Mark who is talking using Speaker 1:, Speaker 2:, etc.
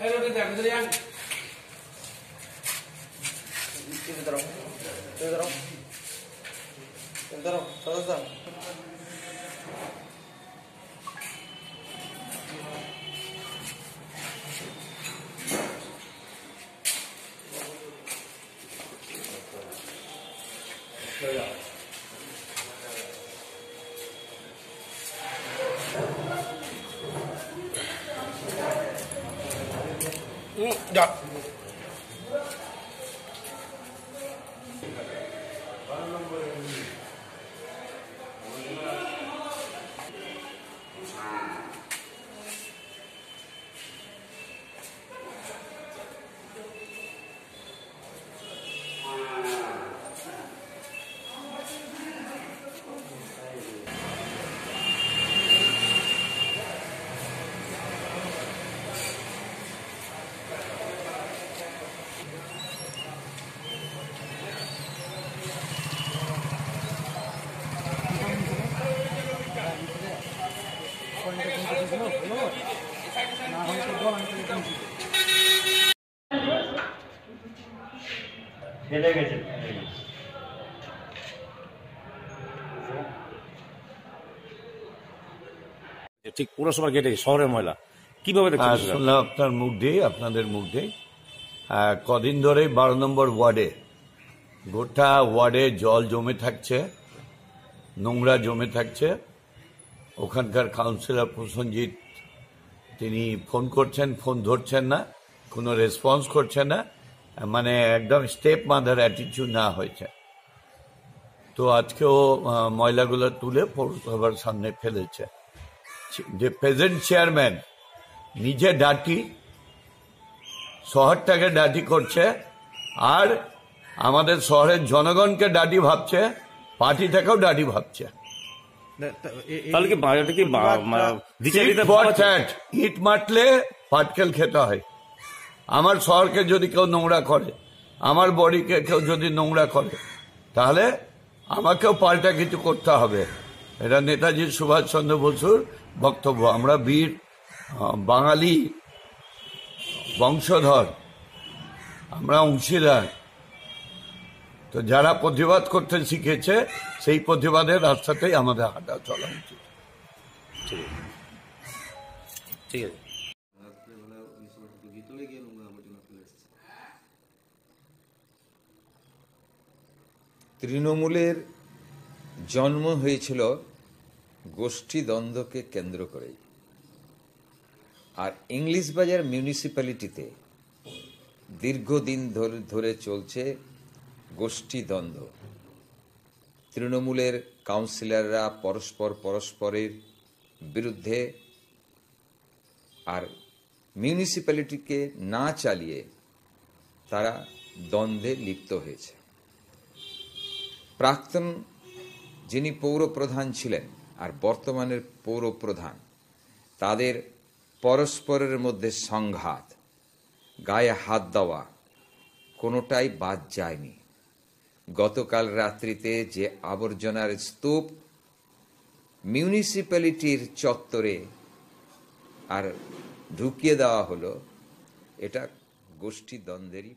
Speaker 1: เฮ้ยเราได้แจกกันหรือยังตื่นตรงตื่นตรงตื่นตรงตื่นตรง对呀。যা ফেলে গেছে
Speaker 2: ঠিক পুরসভা গেটে শহরের ময়লা। কীভাবে
Speaker 3: শুনলাম আপনার মুখ দিয়ে আপনাদের মুখ দিয়ে। আহ, কদিন ধরে বারো নম্বর ওয়ার্ডে গোটা ওয়ার্ডে জল জমে থাকছে নোংরা জমে থাকছে। ওখানকার কাউন্সিলর প্রসঞ্জিৎ, তিনি ফোন করছেন ফোন ধরছেন না, কোনো রেসপন্স করছেন না মানে একদম স্টেপ মাদার অ্যাটিটিউড না হয়েছে। তো আজকেও ময়লাগুলো তুলে পৌরসভার সামনে ফেলেছে। যে প্রেজেন্ট চেয়ারম্যান নিজে ডাটি শহরটাকে ডাটি করছে, আর আমাদের শহরের জনগণকে ডাটি ভাবছে পার্টিটাকেও ডাটি ভাবছে।
Speaker 2: তাহলে কি এটা কি দ্বিচারিতা
Speaker 3: tat। ইট মারলে পাটকেল খেতে হয়। আমার শহরকে যদি কেউ নোংরা করে আমার বডিকে কেউ যদি নোংরা করে তাহলে আমাকেও পাল্টা কিছু করতে হবে। এটা নেতাজি সুভাষচন্দ্র বসুর বক্তব্য। আমরা বীর বাঙালি বংশধর। আমরা অংশীদার। তো যারা প্রতিবাদ করতে শিখেছে সেই প্রতিবাদের রাস্তাতেই আমাদের হাঁটা চলা উচিত।
Speaker 2: ঠিক আছে।
Speaker 4: তৃণমূলের জন্ম হয়েছিল গোষ্ঠী দ্বন্দ্বকে কেন্দ্র করেই। আর ইংলিশ বাজার মিউনিসিপ্যালিটিতে দীর্ঘদিন ধরে ধরে চলছে গোষ্ঠী দ্বন্দ্ব তৃণমূলের কাউন্সিলররা পরস্পর পরস্পরের বিরুদ্ধে আর মিউনিসিপ্যালিটিকে না চালিয়ে তারা দ্বন্দ্বে লিপ্ত হয়েছে। প্রাক্তন যিনি পৌর প্রধান ছিলেন আর বর্তমানের পৌর প্রধান তাদের পরস্পরের মধ্যে সংঘাত, গায়ে হাত দেওয়া কোনোটাই বাদ যায়নি। গতকাল রাত্রিতে যে আবর্জনার স্তূপ মিউনিসিপ্যালিটির চত্বরে আর ঢুকিয়ে দেওয়া হলো এটা গোষ্ঠী দ্বন্দ্বেরই